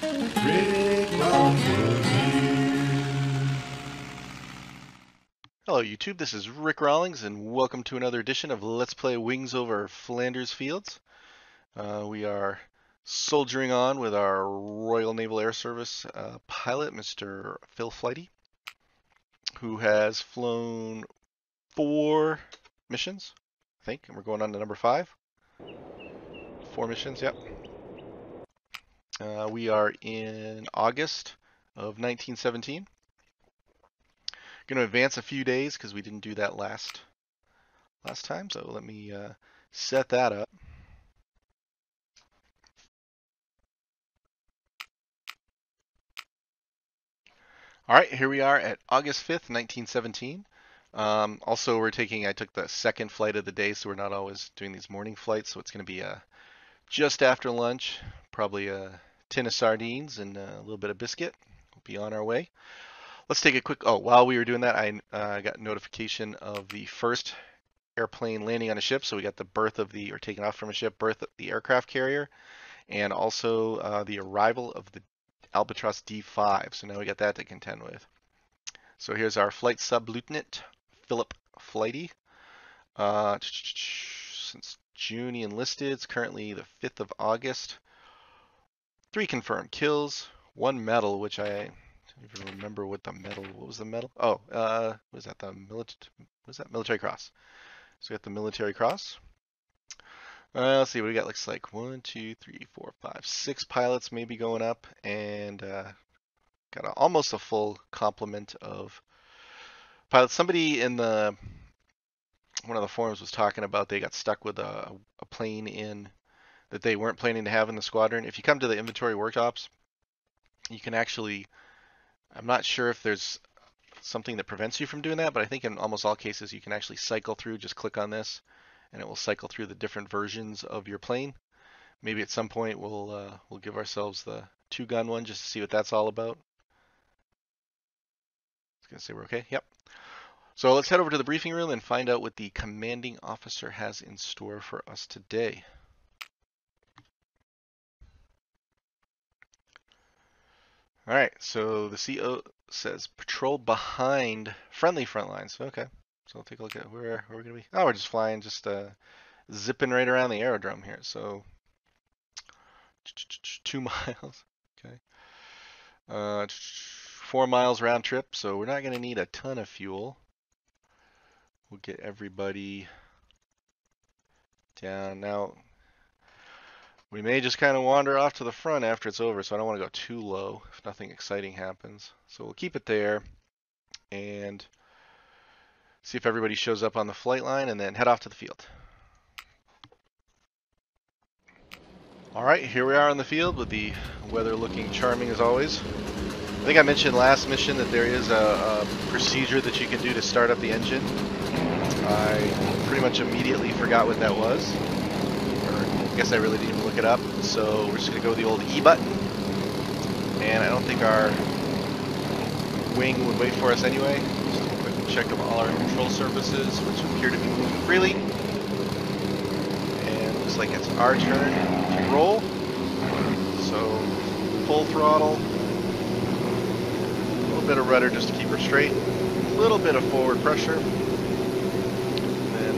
Hello YouTube, this is Rick Rawlings and welcome to another edition of Let's Play Wings Over Flanders Fields. Uh, we are soldiering on with our Royal Naval Air Service uh, pilot, Mr. Phil Flighty, who has flown four missions, I think, and we're going on to number five. Four missions, yep. Uh, we are in August of 1917. Going to advance a few days because we didn't do that last last time. So let me uh, set that up. All right, here we are at August 5th, 1917. Um, also, we're taking, I took the second flight of the day, so we're not always doing these morning flights. So it's going to be uh, just after lunch, probably a tin of sardines and a little bit of biscuit. We'll be on our way. Let's take a quick, oh, while we were doing that, I uh, got notification of the first airplane landing on a ship. So we got the birth of the, or taking off from a ship, birth of the aircraft carrier, and also uh, the arrival of the Albatros D5. So now we got that to contend with. So here's our flight sub-lieutenant, Philip Flighty. Uh, since June he enlisted, it's currently the 5th of August. Three confirmed kills, one medal, which I don't even remember what the medal. What was the medal? Oh, uh, was that the military? Was that military cross? So we got the military cross. Uh, let's see what we got. Looks like one, two, three, four, five, six pilots maybe going up, and uh, got a, almost a full complement of pilots. Somebody in the one of the forums was talking about they got stuck with a, a plane in that they weren't planning to have in the squadron. If you come to the inventory workshops, you can actually I'm not sure if there's something that prevents you from doing that, but I think in almost all cases you can actually cycle through, just click on this, and it will cycle through the different versions of your plane. Maybe at some point we'll uh, we'll give ourselves the two gun one just to see what that's all about. It's gonna say we're okay. Yep. So let's head over to the briefing room and find out what the commanding officer has in store for us today. All right, so the CO says patrol behind friendly front lines. Okay, so I'll take a look at where, where we're gonna be. Oh, we're just flying, just uh, zipping right around the aerodrome here. So two miles. Okay, uh, four miles round trip. So we're not gonna need a ton of fuel. We'll get everybody down now. We may just kind of wander off to the front after it's over, so I don't want to go too low if nothing exciting happens. So we'll keep it there and see if everybody shows up on the flight line and then head off to the field. All right, here we are on the field with the weather looking charming as always. I think I mentioned last mission that there is a, a procedure that you can do to start up the engine. I pretty much immediately forgot what that was guess I really didn't even look it up. So we're just going to go with the old E button. And I don't think our wing would wait for us anyway. Just a quick check of all our control surfaces, which appear to be moving freely. And looks like it's our turn to roll. So full throttle. A little bit of rudder just to keep her straight. A little bit of forward pressure. And then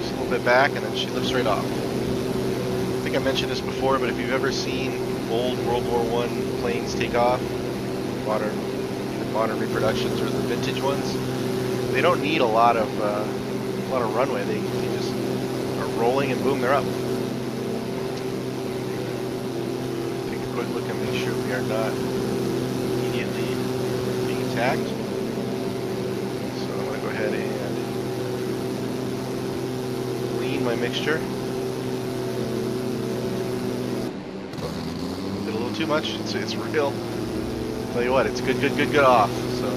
just a little bit back, and then she lifts right off think I mentioned this before, but if you've ever seen old World War One planes take off, modern modern reproductions or the vintage ones, they don't need a lot of uh, a lot of runway. They, they just are rolling and boom, they're up. Take a quick look and make sure we are not immediately being attacked. So I'm going to go ahead and lean my mixture. Too much. It's, it's real. Tell you what, it's good, good, good, good off. So,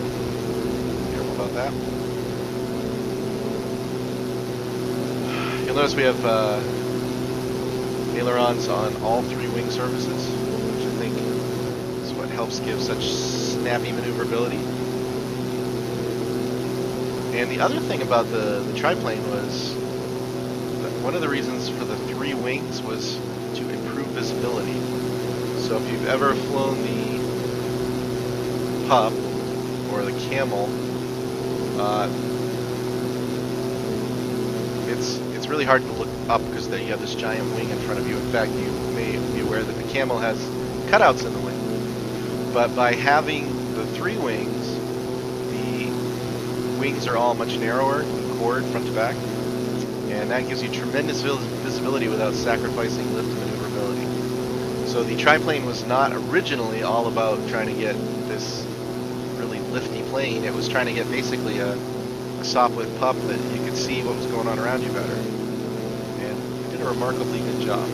careful about that. You'll notice we have uh, ailerons on all three wing surfaces, which I think is what helps give such snappy maneuverability. And the other thing about the, the triplane was one of the reasons for the three wings was to improve visibility. So if you've ever flown the pup or the camel, uh, it's it's really hard to look up because you have this giant wing in front of you. In fact, you may be aware that the camel has cutouts in the wing. But by having the three wings, the wings are all much narrower, chord front to back, and that gives you tremendous visibility without sacrificing lift maneuverability. So the triplane was not originally all about trying to get this really lifty plane. It was trying to get basically a, a Sopwith pup that you could see what was going on around you better. And did a remarkably good job.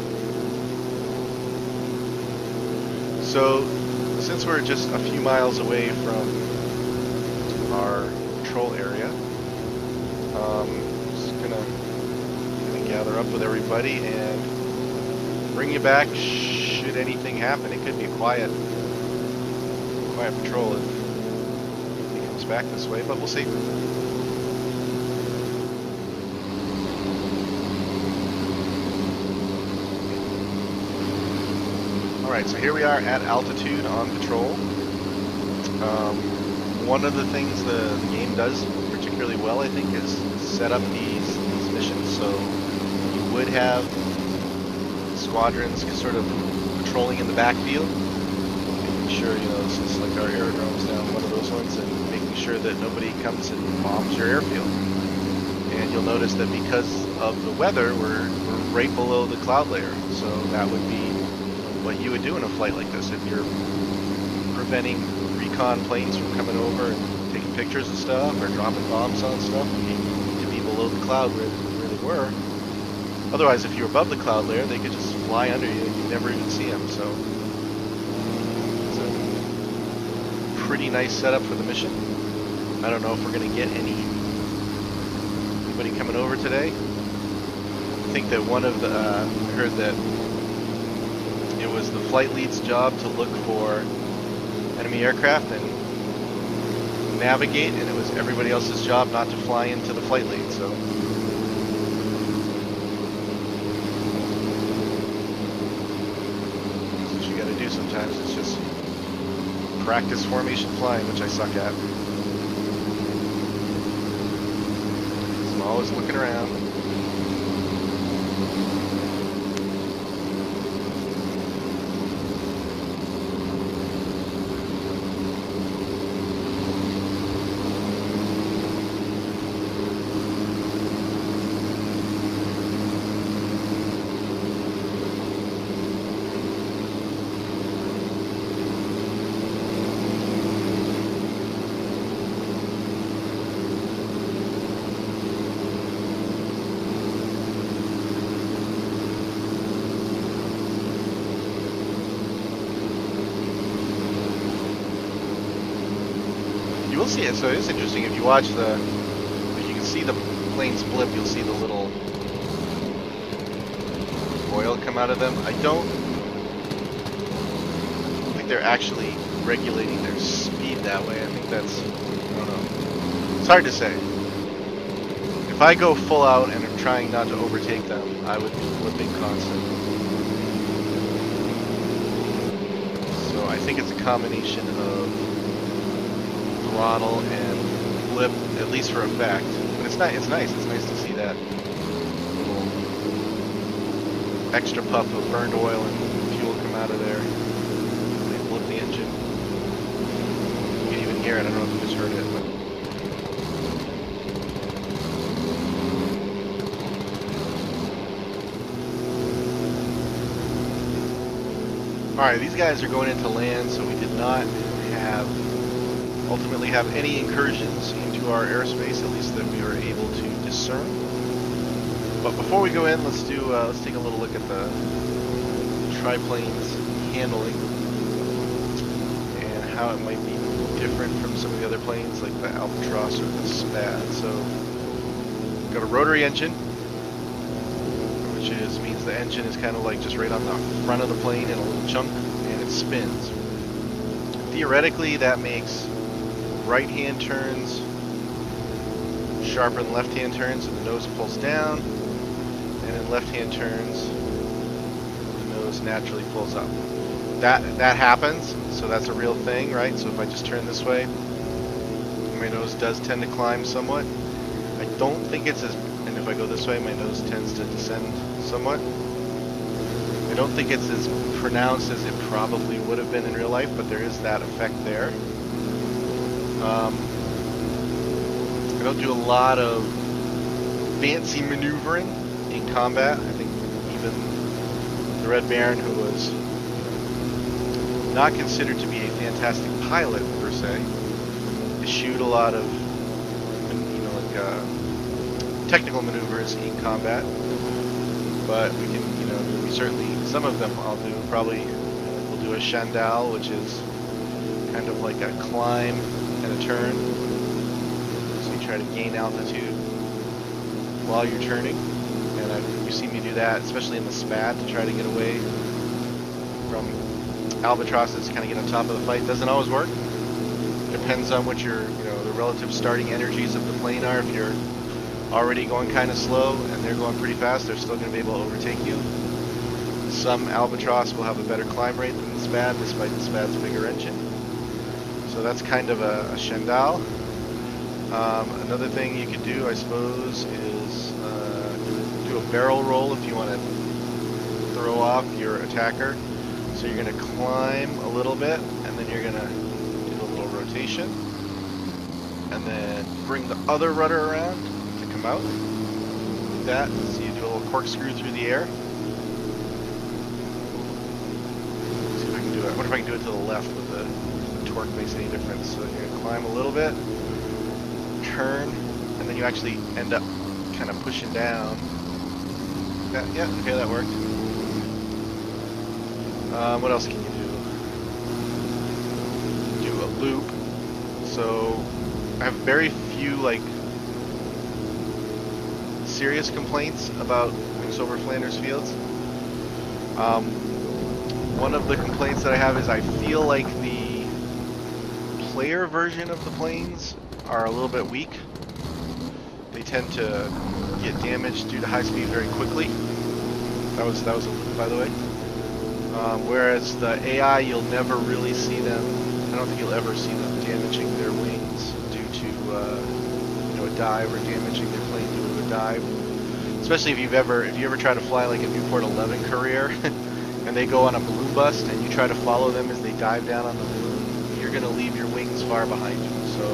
So since we're just a few miles away from our patrol area, um, just gonna, gonna gather up with everybody and bring you back should anything happen. It could be a quiet, quiet patrol if he comes back this way, but we'll see. Alright, so here we are at altitude on patrol. Um, one of the things the, game does particularly well, I think, is set up these, these missions. So you would have squadrons sort of patrolling in the backfield, making sure, you know, this is like our aerodromes down one of those ones, and making sure that nobody comes and bombs your airfield. And you'll notice that because of the weather, we're, we're right below the cloud layer. So that would be what you would do in a flight like this. If you're preventing recon planes from coming over and taking pictures of stuff or dropping bombs on stuff, to be below the cloud where, they were. Otherwise, if you're above the cloud layer, they could just fly under you and you never even see them. So it's a pretty nice setup for the mission. I don't know if we're going to get any anybody coming over today. I think that one of the uh, I heard that it was the flight lead's job to look for enemy aircraft and navigate, and it was everybody else's job not to fly into the flight lead. So. That's what you gotta do sometimes. It's just practice formation flying, which I suck at. So I'm always looking around. You will see it, so it is interesting. If you watch the, if you can see the planes blip, you'll see the little oil come out of them. I don't think they're actually regulating their speed that way. I think that's, I don't know. It's hard to say. If I go full out and I'm trying not to overtake them, I would be flipping constant. So I think it's a combination of throttle and flip, at least for effect. But it's nice. It's nice. It's nice to see that little extra puff of burned oil and fuel come out of there. They blip the engine. You can even hear it. I don't know if you just heard it, but. Alright, these guys are going into land, so we did not have ultimately have any incursions into our airspace, at least that we were able to discern. But before we go in, let's do uh, let's take a little look at the triplane's handling and how it might be different from some of the other planes like the Albatros or the Spad. So, got a rotary engine, which is means the engine is kind of like just right on the front of the plane in a little chunk, and it spins. Theoretically, that makes right-hand turns sharper than left-hand turns, and the nose pulls down, and in left-hand turns, the nose naturally pulls up. that that happens. So that's a real thing, right? So if I just turn this way, my nose does tend to climb somewhat. I don't think it's as, and if I go this way, my nose tends to descend somewhat. I don't think it's as pronounced as it probably would have been in real life, but there is that effect there. Um, I don't do a lot of fancy maneuvering in combat. I think even the Red Baron, who was not considered to be a fantastic pilot per se, eschewed a lot of you know like uh, technical maneuvers in combat. But we can, you know, we certainly some of them I'll do. Probably we'll do a Chandelle, which is kind of like a climb and a turn. So you try to gain altitude while you're turning. And I've, you see me do that, especially in the Spad, to try to get away from albatrosses, kind of get on top of the fight. Doesn't always work. Depends on what your, you know, the relative starting energies of the plane are. If you're already going kind of slow and they're going pretty fast, they're still going to be able to overtake you. Some albatross will have a better climb rate than the Spad, despite the Spad's bigger engine. That's kind of a, a Chandelle. Um, another thing you could do, I suppose, is uh, do a barrel roll if you want to throw off your attacker. So you're going to climb a little bit, and then you're going to do a little rotation, and then bring the other rudder around to come out. Like that. So you do a little corkscrew through the air. See if I can do it. I wonder if I can do it to the left with the torque makes any difference. So you're to climb a little bit, turn, and then you actually end up kind of pushing down. Yeah, yeah, okay, that worked. Um, what else can you do? Do a loop. So I have very few like serious complaints about wings over Flanders Fields. Um, one of the complaints that I have is I feel like the player version of the planes are a little bit weak. They tend to get damaged due to high speed very quickly. That was that was a loop, by the way. Um, whereas the AI, you'll never really see them. I don't think you'll ever see them damaging their wings due to uh, you know a dive or damaging their plane due to a dive. Especially if you've ever if you ever try to fly like a Nieuport 11 career and they go on a balloon bust and you try to follow them as they dive down on the balloon, going to leave your wings far behind you. So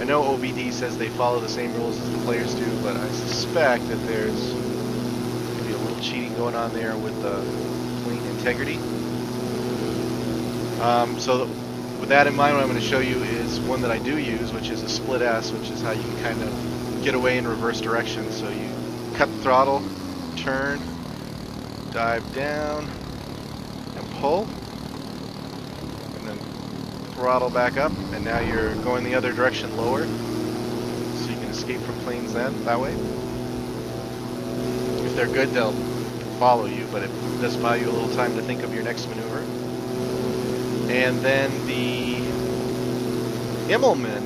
I know OBD says they follow the same rules as the players do, but I suspect that there's maybe a little cheating going on there with the plane integrity. Um, so with that in mind, what I'm going to show you is one that I do use, which is a split S, which is how you can kind of get away in reverse direction. So you cut the throttle, turn, dive down, and pull, throttle back up, and now you're going the other direction lower, so you can escape from planes then that way. If they're good, they'll follow you, but it does buy you a little time to think of your next maneuver. And then the Immelmann,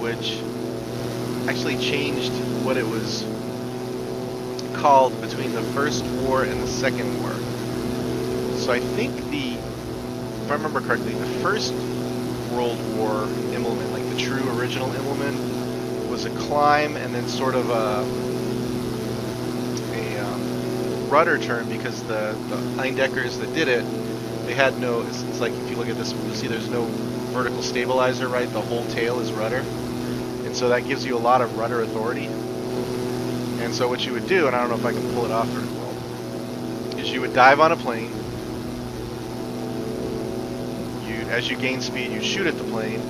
which actually changed what it was called between the First War and the Second War. So I think the, if I remember correctly, the First World War Immelmann, like the true original Immelmann, was a climb and then sort of a, a um, rudder turn because the, the Eindeckers that did it, they had no, it's, it's like if you look at this, you'll see there's no vertical stabilizer, right? The whole tail is rudder. And so that gives you a lot of rudder authority. And so what you would do, and I don't know if I can pull it off very well, is you would dive on a plane. You, as you gain speed, you shoot at the plane.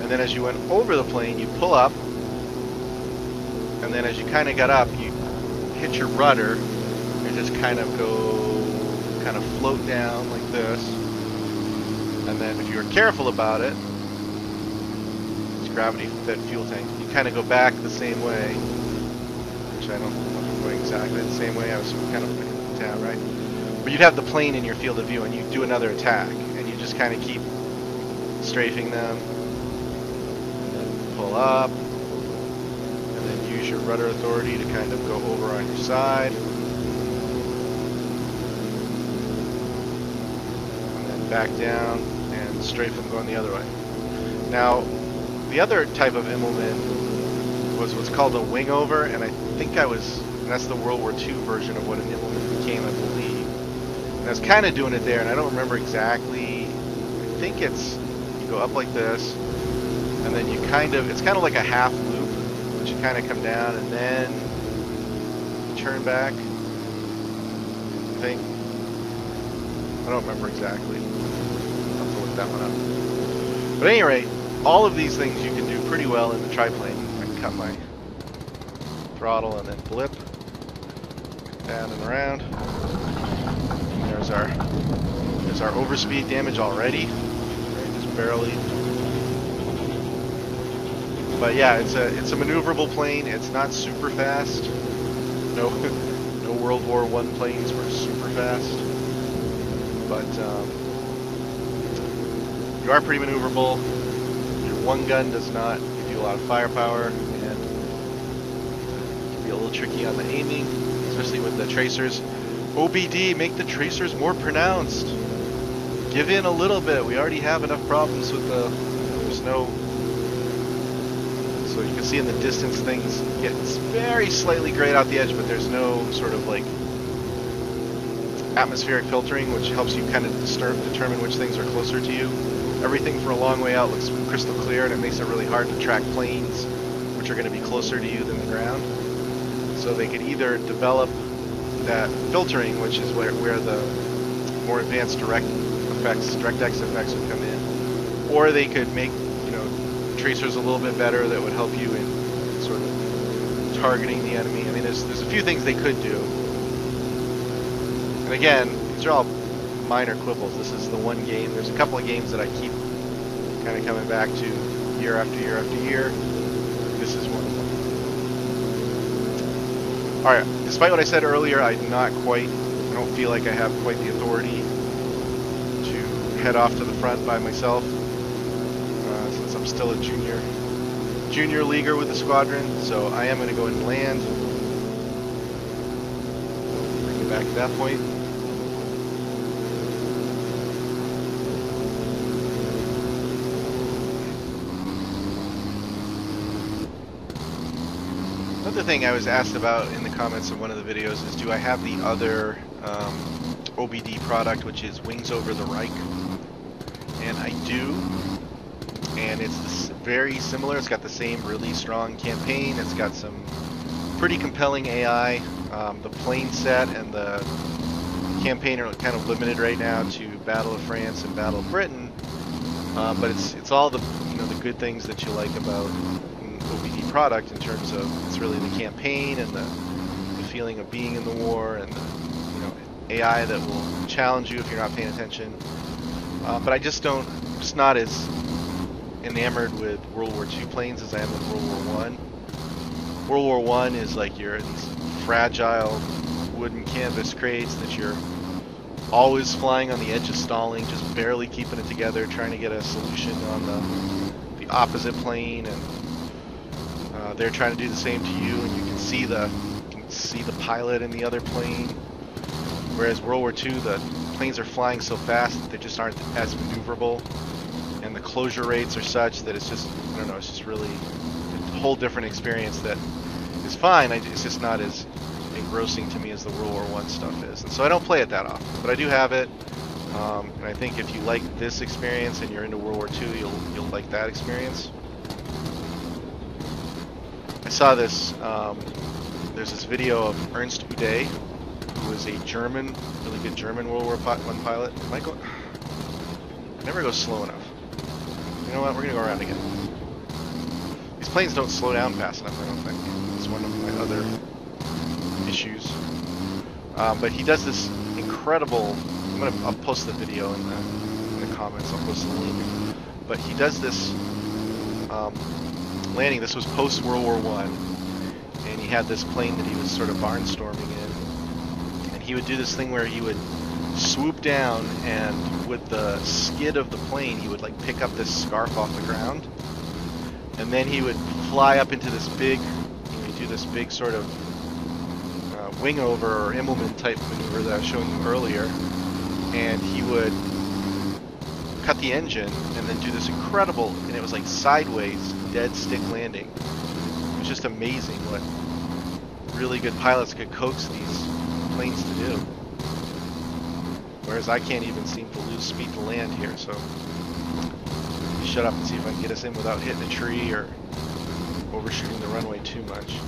And then as you went over the plane, you pull up. And then as you kind of got up, you hit your rudder and just kind of go, kind of float down like this. And then if you were careful about it, it's gravity fed fuel tank, you kind of go back the same way, which I don't know if I'm going exactly the same way, I was kind of at the right? But you'd have the plane in your field of view and you do another attack, just kind of keep strafing them, and then pull up, and then use your rudder authority to kind of go over on your side. And then back down, and strafe them going the other way. Now, the other type of Immelmann was what's called a wing over, and I think I was, that's the World War II version of what an Immelmann became, I believe. And I was kind of doing it there, and I don't remember exactly, think it's, you go up like this, and then you kind of, it's kind of like a half loop, which you kind of come down, and then turn back, I think. I don't remember exactly. I'll have to look that one up. But at any rate, all of these things you can do pretty well in the triplane. I can cut my throttle and then blip down and around. There's our there's our overspeed damage already. Barely. But yeah, it's a it's a maneuverable plane. It's not super fast. No no World War One planes were super fast. But um, you are pretty maneuverable Your one gun does not give you a lot of firepower and can be a little tricky on the aiming, especially with the tracers. OBD, make the tracers more pronounced. Give in a little bit. We already have enough problems with the, snow. so you can see in the distance things get very slightly grayed out the edge, but there's no sort of like atmospheric filtering, which helps you kind of disturb, determine which things are closer to you everything for a long way out looks crystal clear and it makes it really hard to track planes which are going to be closer to you than the ground. So they could either develop that filtering, which is where, where the more advanced direct effects, DirectX effects would come in, or they could make you know tracers a little bit better that would help you in sort of targeting the enemy. I mean, there's there's a few things they could do. And again, these are all minor quibbles. This is the one game. There's a couple of games that I keep kind of coming back to year after year after year. This is one of them. Alright, despite what I said earlier, I'm not quite, I don't feel like I have quite the authority head off to the front by myself, uh, since I'm still a junior junior leaguer with the squadron, so I am going to go and land. Bring it back at that point. Another thing I was asked about in the comments of one of the videos is do I have the other um, OBD product, which is Wings Over the Reich? And I do. And it's very similar. It's got the same really strong campaign. It's got some pretty compelling AI. Um, the plane set and the campaign are kind of limited right now to Battle of France and Battle of Britain. Um, but it's it's all the you know the good things that you like about OBD product in terms of it's really the campaign and the, the feeling of being in the war and the you know AI that will challenge you if you're not paying attention. Uh, but I just don't, I'm just not as enamored with World War II planes as I am with World War One. World War One is like you're these fragile wooden canvas crates that you're always flying on the edge of stalling, just barely keeping it together, trying to get a solution on the the opposite plane, and uh, they're trying to do the same to you, and you can see the you can see the pilot in the other plane. Whereas World War II, the planes are flying so fast that they just aren't as maneuverable, and the closure rates are such that it's just I don't know, it's just really a whole different experience that is fine. It's just not as engrossing to me as the World War One stuff is, and so I don't play it that often. But I do have it, um, and I think if you like this experience and you're into World War II, you'll you'll like that experience. I saw this, um, there's this video of Ernst Udet, was a German, really good German World War One pilot. Michael, never go slow enough. You know what, we're gonna go around again. These planes don't slow down fast enough, I don't think. It's one of my other issues. Um, but he does this incredible, I'm gonna, I'll post the video in the, in the comments, I'll post the link. But he does this um, landing. This was post World War One, and he had this plane that he was sort of barnstorming he would do this thing where he would swoop down, and with the skid of the plane, he would like pick up this scarf off the ground, and then he would fly up into this big, you know, do this big sort of uh, wing over or Immelmann type maneuver that I was showing you earlier, and he would cut the engine, and then do this incredible, and it was like sideways, dead stick landing. It was just amazing what really good pilots could coax these planes to do. Whereas I can't even seem to lose speed to land here, so shut up and see if I can get us in without hitting a tree or overshooting the runway too much.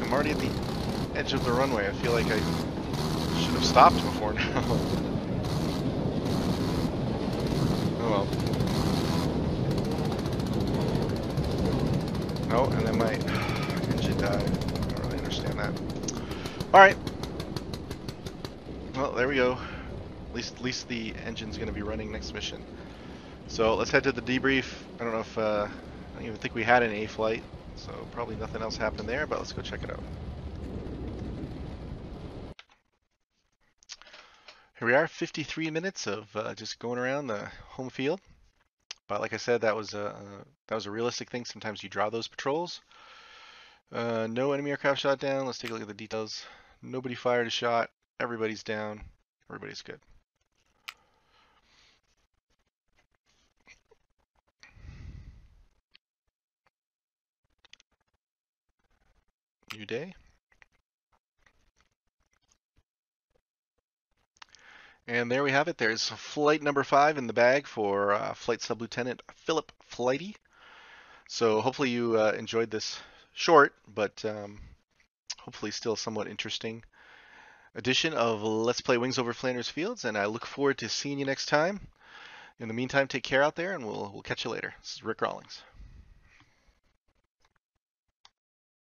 I'm already at the edge of the runway. I feel like I should have stopped before now. oh well. Oh, and then my engine died. I don't really understand that. Alright. Well, there we go. At least, at least the engine's going to be running next mission. So let's head to the debrief. I don't know if, uh, I don't even think we had an A flight. So probably nothing else happened there, but let's go check it out. Here we are, 53 minutes of uh, just going around the home field. But like I said, that was a that was a realistic thing. Sometimes you draw those patrols. Uh, no enemy aircraft shot down. Let's take a look at the details. Nobody fired a shot. Everybody's down. Everybody's good. New day. And there we have it. There's flight number five in the bag for uh, Flight Sub Lieutenant Philip Flighty. So hopefully you uh, enjoyed this short, but um, hopefully still somewhat interesting edition of Let's Play Wings Over Flanders Fields. And I look forward to seeing you next time. In the meantime, take care out there, and we'll we'll catch you later. This is Rick Rawlings.